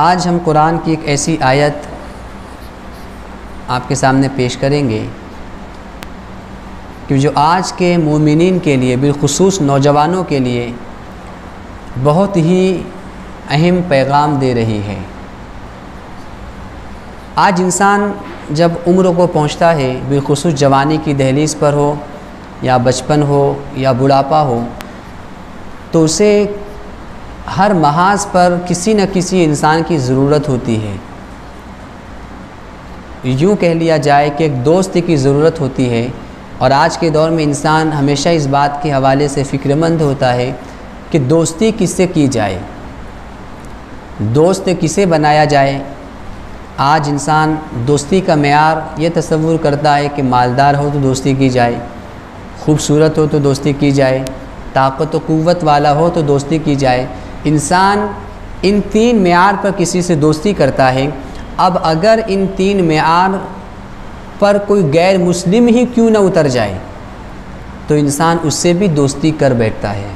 آج ہم قرآن کی ایک ایسی آیت آپ کے سامنے پیش کریں گے کہ جو آج کے مومنین کے لیے، بالخصوص نوجوانوں کے لیے بہت ہی اہم پیغام دے رہی ہے۔ آج انسان جب عمر کو پہنچتا ہے، بالخصوص جوانی کی دہلیز پر ہو یا بچپن ہو یا بڑھاپا ہو، تو اسے ہر محاذ پر کسی نہ کسی انسان کی ضرورت ہوتی ہے۔ یوں کہہ لیا جائے کہ ایک دوست کی ضرورت ہوتی ہے اور آج کے دور میں انسان ہمیشہ اس بات کے حوالے سے فکر مند ہوتا ہے کہ دوستی کس سے کی جائے۔ دوست کسے بنایا جائے؟ آج انسان دوستی کا معیار یہ تصور کرتا ہے کہ مالدار ہو تو دوستی کی جائے، خوبصورت ہو تو دوستی کی جائے، طاقت و قوت والا ہو تو دوستی کی جائے۔ انسان ان تین معیار پر کسی سے دوستی کرتا ہے۔ اب اگر ان تین معیار پر کوئی غیر مسلم ہی کیوں نہ اتر جائے، تو انسان اس سے بھی دوستی کر بیٹھتا ہے۔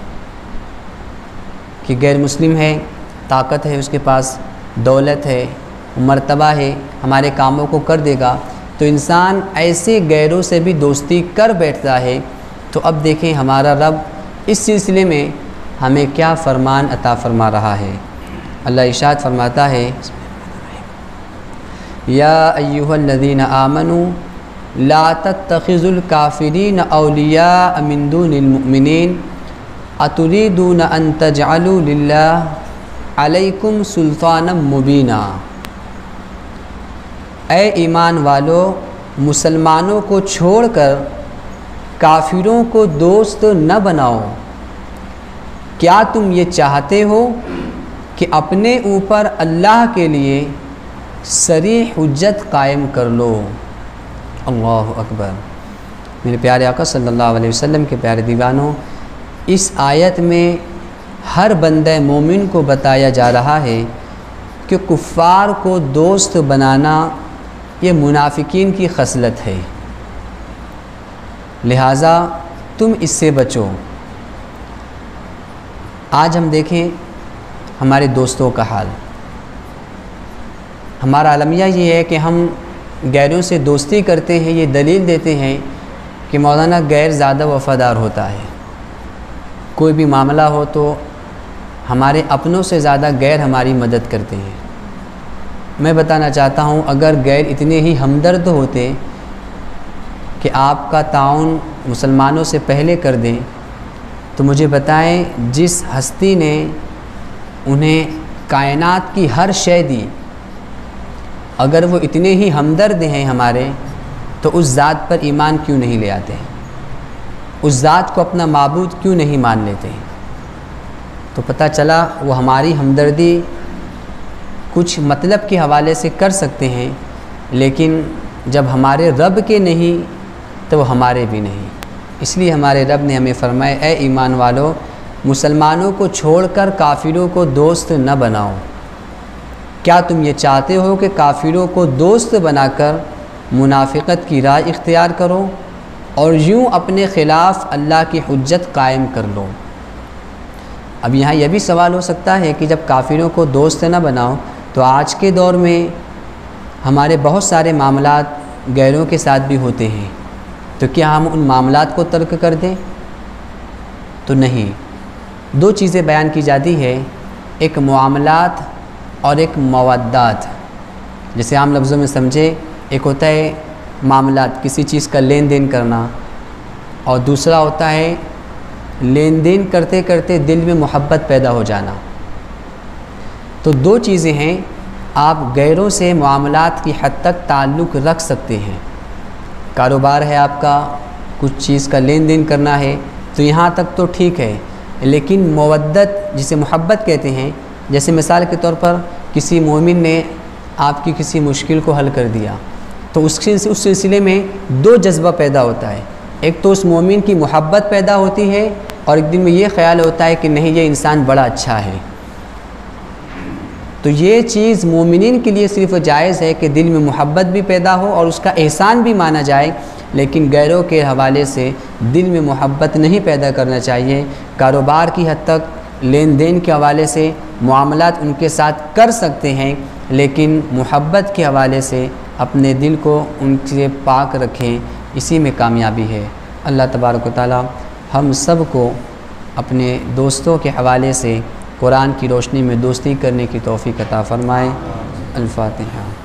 کہ غیر مسلم ہے، طاقت ہے اس کے پاس، دولت ہے، مرتبہ ہے، ہمارے کاموں کو کر دے گا۔ تو انسان ایسے غیروں سے بھی دوستی کر بیٹھتا ہے۔ تو اب دیکھیں ہمارا رب اس سلسلے میں ہمیں کیا فرمان عطا فرما رہا ہے؟ اللہ اشاد فرماتا ہے، یا ایوہ الذین آمنوا لا تتخذوا الكافرین اولیاء من دون المؤمنین اتریدون ان تجعلوا للہ علیکم سلطانا مبینہ اے ایمان والو، مسلمانوں کو چھوڑ کر کافروں کو دوست نہ بناؤ۔ کیا تم یہ چاہتے ہو کہ اپنے اوپر اللہ کے لیے سریح حجت قائم کر لو؟ اللہ اکبر۔ میرے پیارے آقا صلی اللہ علیہ وسلم کے پیارے دیوانوں، اس آیت میں ہر بندہ مومن کو بتایا جا رہا ہے کہ کفار کو دوست بنانا یہ منافقین کی خصلت ہے۔ لہٰذا تم اس سے بچو۔ آج ہم دیکھیں ہمارے دوستوں کا حال۔ ہمارا عالمیہ یہ ہے کہ ہم غیروں سے دوستی کرتے ہیں، یہ دلیل دیتے ہیں کہ مولانا غیر زیادہ وفادار ہوتا ہے۔ کوئی بھی معاملہ ہو تو ہمارے اپنوں سے زیادہ غیر ہماری مدد کرتے ہیں۔ میں بتانا چاہتا ہوں، اگر غیر اتنے ہی ہمدرد ہوتے کہ آپ کا تعاون مسلمانوں سے پہلے کر دیں تو مجھے بتائیں جس ہستی نے انہیں کائنات کی ہر شے دی؟ اگر وہ اتنے ہی ہمدرد ہیں ہمارے، تو اس ذات پر ایمان کیوں نہیں لے آتے؟ ہیں اس ذات کو اپنا معبود کیوں نہیں مان لیتے؟ ہیں تو پتہ چلا وہ ہماری ہمدردی کچھ مطلب کے حوالے سے کر سکتے ہیں، لیکن جب ہمارے رب کے نہیں، تو وہ ہمارے بھی نہیں۔ اس لیے ہمارے رب نے ہمیں فرمایا، اے ایمان والو، مسلمانوں کو چھوڑ کر کافروں کو دوست نہ بناؤ۔ کیا تم یہ چاہتے ہو کہ کافروں کو دوست بنا کر منافقت کی رائے اختیار کرو اور یوں اپنے خلاف اللہ کی حجت قائم کر لو؟ اب یہاں یہ بھی سوال ہو سکتا ہے کہ جب کافروں کو دوست نہ بناؤ، تو آج کے دور میں ہمارے بہت سارے معاملات غیروں کے ساتھ بھی ہوتے ہیں۔ تو کیا ہم ان معاملات کو ترک کر دیں؟ تو نہیں۔ دو چیزیں بیان کی جاتی ہے ایک معاملات اور ایک موادات۔ جیسے عام لفظوں میں سمجھے ایک ہوتا ہے معاملات، کسی چیز کا لین دین کرنا۔ اور دوسرا ہوتا ہے لین دین کرتے کرتے دل میں محبت پیدا ہو جانا۔ تو دو چیزیں ہیں، آپ غیروں سے معاملات کی حد تک تعلق رکھ سکتے ہیں۔ کاروبار ہے آپ کا، کچھ چیز کا لین دین کرنا ہے، تو یہاں تک تو ٹھیک ہے۔ لیکن مودت جسے محبت کہتے ہیں، جیسے مثال کے طور پر کسی مومن نے آپ کی کسی مشکل کو حل کر دیا، تو اس اس سلسلے میں دو جذبہ پیدا ہوتا ہے۔ ایک تو اس مومن کی محبت پیدا ہوتی ہے اور ایک دن میں یہ خیال ہوتا ہے کہ نہیں، یہ انسان بڑا اچھا ہے۔ تو یہ چیز مومنین کے لیے صرف جائز ہے کہ دل میں محبت بھی پیدا ہو اور اس کا احسان بھی مانا جائے، لیکن غیروں کے حوالے سے دل میں محبت نہیں پیدا کرنا چاہیے۔ کاروبار کی حد تک لین دین کے حوالے سے معاملات ان کے ساتھ کر سکتے ہیں، لیکن محبت کے حوالے سے اپنے دل کو ان سے پاک رکھیں، اسی میں کامیابی ہے۔ اللہ تبارک و تعالی ہم سب کو اپنے دوستوں کے حوالے سے قرآن کی روشنی میں دوستی کرنے کی توفیق عطا فرمائے۔ الفاتحہ۔